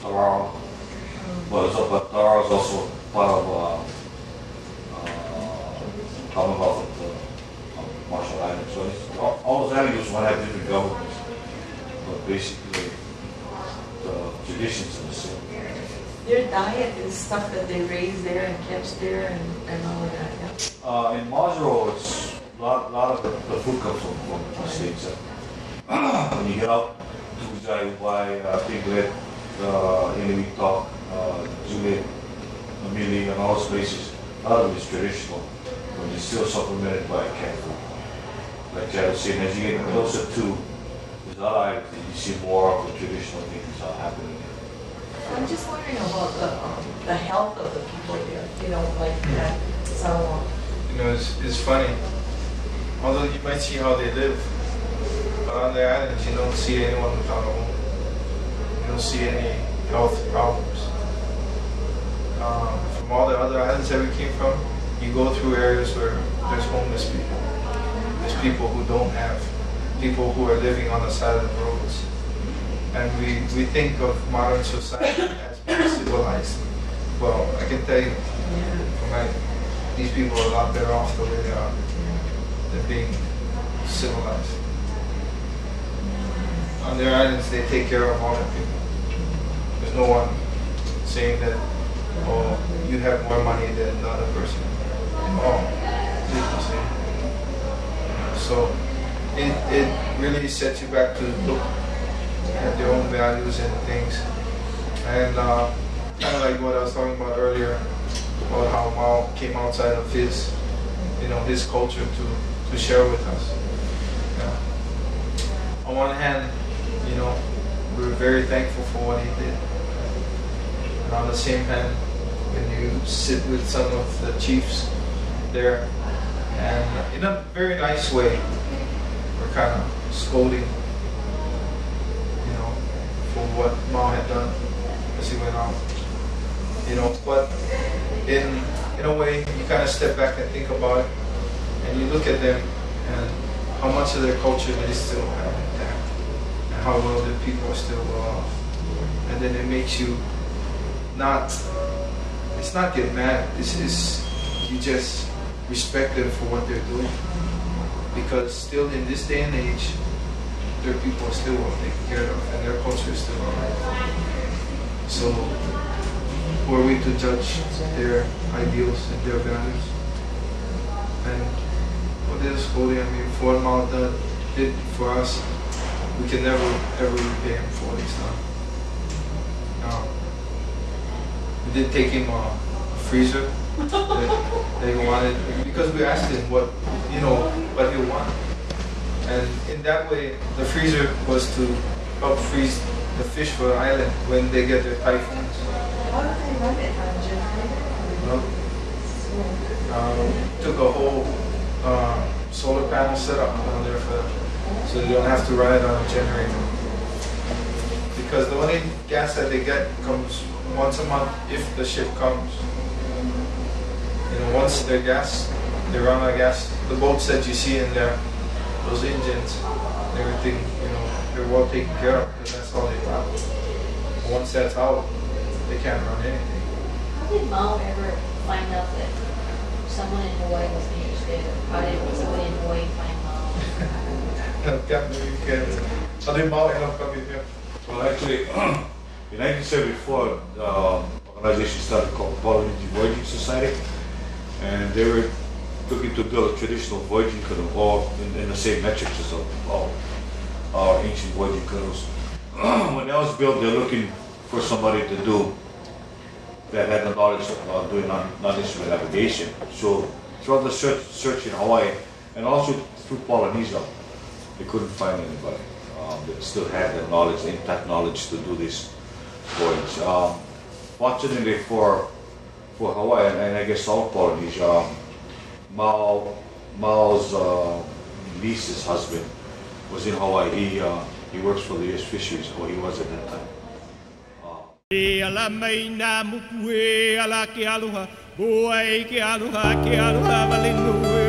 Tarawa. But, so, but Tarawa is also part of uh, uh, Commonwealth of the um, Marshall Islands. So it's, all, all those islands want to have different governments, but basically the traditions are the same. Their diet is stuff that they raise there and catch there and, and all of that, yeah. Uh, in Maseru, it's a lot, lot of the, the food comes from, from the states. Uh, when you get out to Ujai, Ubai, uh, Pikelot, uh, Inuit uh, Juliet, Namili, and all spaces places, a lot of it is traditional, but it's still supplemented by canned food. Like Jared was saying, as you get closer to these other islands, you see more of the traditional things are happening. I'm just wondering about the, um, the health of the people there, you know, like that, Satawal. You know, it's, it's funny. Although you might see how they live, but on the islands you don't see anyone without a home. You don't see any health problems. Um, from all the other islands that we came from, you go through areas where there's homeless people. There's people who don't have, people who are living on the side of the roads. And we, we think of modern society as being civilized. Well, I can tell you, my, these people are a lot better off the way they are than being civilized. On their islands, they take care of all their people. There's no one saying that, oh, you have more money than another person. Oh, the same. So it, it really sets you back to look at their own values and things. And uh, kind of like what I was talking about earlier, about how Mau came outside of his, you know, his culture to, to share with us. Yeah. On one hand, you know, we're very thankful for what he did. And on the same hand, when you sit with some of the chiefs there, and in a very nice way, we're kind of scolding, you know, for what Mau had done as he went on. You know, but in in a way, you kind of step back and think about it, and you look at them and how much of their culture they still have how well the people are still well off, and then it makes you not. It's not get mad. It's, it's you just respect them for what they're doing, because still in this day and age, their people are still well taken care of, and their culture is still alive. So who are we to judge their ideals and their values? And what is holy? I mean, for done- did for us, we can never ever repay him for he's done. Um, we did take him a, a freezer that, he wanted because we asked him what you know what he wanted, and in that way, the freezer was to help freeze the fish for the island when they get their typhoons. They um, took a whole uh, solar panel setup down there for so they don't have to run it on a generator. Because the only gas that they get comes once a month if the ship comes. You know, once their gas, they run out of gas. The boats that you see in there, those engines, everything, you know, they're well taken care of because that's all they got. Once that's out, they can't run anything. How did mom ever find out that someone in Hawaii was interested? How did somebody in Hawaii find Mau? Well, actually, in 1974, the organization started called Polynesian Voyaging Society, and they were looking to build a traditional voyaging canoe, all in, in the same metrics as all our ancient voyaging canoes. when that was built, they're looking for somebody to do that had the knowledge of uh, doing non- non-instrument navigation. So throughout the search, search in Hawaii, and also through Polynesia, they couldn't find anybody um, that still had the knowledge, the intact knowledge to do this voyage. Um, fortunately for for Hawaii and, I guess South Polynesia, um, Mau Mau's uh, niece's husband was in Hawaii. He uh, he works for the U.S. Fisheries, or he was at that time. E ala mai nā muku e ala ke aloha, e ke aloha, ke aloha